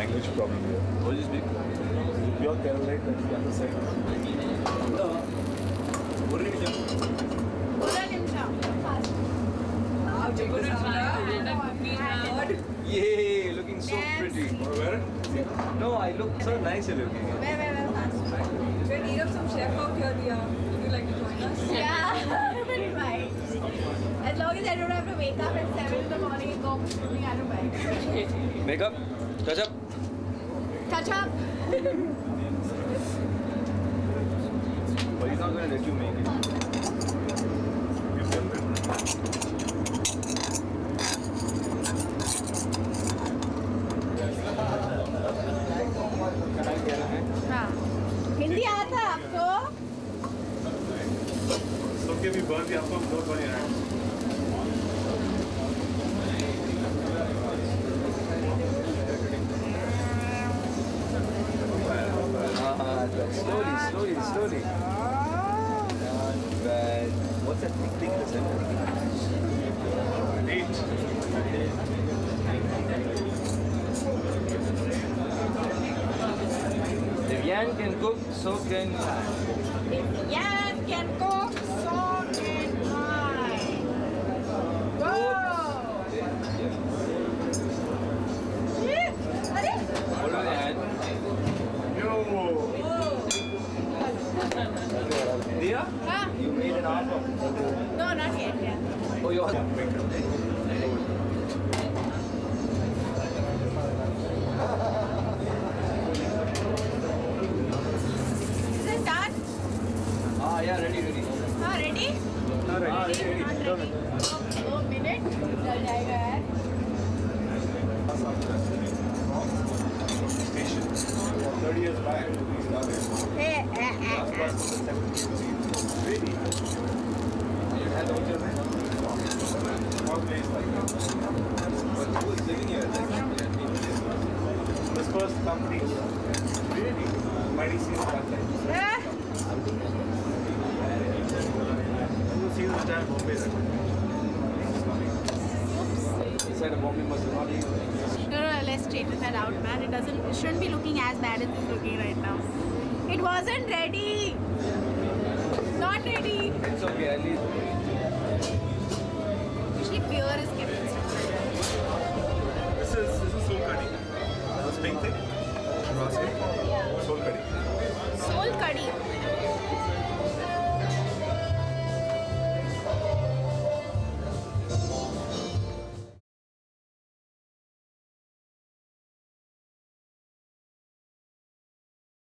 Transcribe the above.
language problem here. What do? Pure Keralite, that's the other side. Yay, looking so pretty. Where? No, I look so nice looking. Where, where, where? We need of some chef out here, Dia. Would you like to join us? Yeah, right. As long as I don't have to wake up at 7 in the morning and go for swimming, I don't mind. Makeup? Touch up? Touch up. But he's not going to let you make it. हाँ हिंदी आता है आपको apple? Don't burn slowly, slowly, slowly. Not bad. Uh, what's that big thing in the? Eight. If Yan can cook, so can If Yan can cook, so can I. Whoa! Yeah. अरे Hold on, Yan. Yo! Dia? Huh? You made an offer? No, not yet. Yeah. Oh, you Is it start? Ah, yeah, ready, ready. Ah, ready? Not ready. Ah, ready, ready. Not ready. Okay, minute. Jal jayega hai. यार. 30 years back, we started. Eh, eh, eh, Last eh. was the 70s. Really? You? This first company. Really? Mighty. Eh, the time Bombay Inside Bombay must not eat. No, no, let's straighten that out, man. It doesn't, it shouldn't be looking as bad as it's looking right now. It wasn't ready. Not ready. It's okay, at least. Usually beer is kept